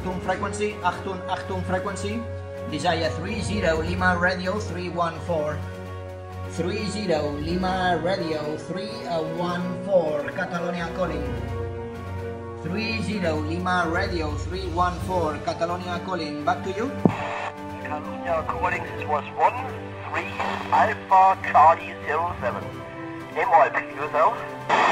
frequency, Achtung, Achtung frequency. Desire 30 Lima Radio 314. 30 Lima Radio 314 uh, Catalonia calling. 30 Lima Radio 314 Catalonia calling. Back to you. Catalonia calling. This was 1 3 Alpha Charlie 07. Name all, yourself.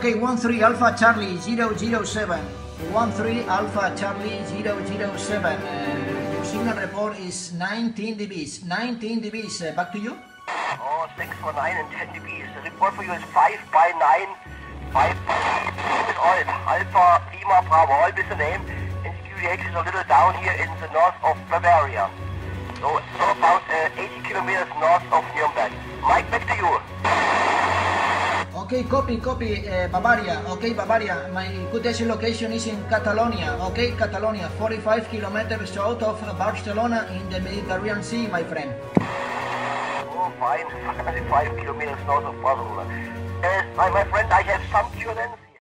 Okay, 13 Alpha Charlie 007. 13 Alpha Charlie 007. Uh, your signal report is 19 dBs. 19 dBs. Uh, back to you. Oh, 6 for 9 and 10 dBs. The report for you is 5 by 9. 5 by 8. All. Alpha Lima Bravo. All with the name. And QTH is a little down here in the north of Bavaria. So, so about uh, 80 kilometers north of Nuremberg. Okay, copy, copy, uh, Bavaria. Okay, Bavaria. My QTH location is in Catalonia. Okay, Catalonia, 45 kilometers south of Barcelona in the Mediterranean Sea, my friend. Oh, fine. 5 kilometers north of Barcelona. Uh, my, my friend, I have some students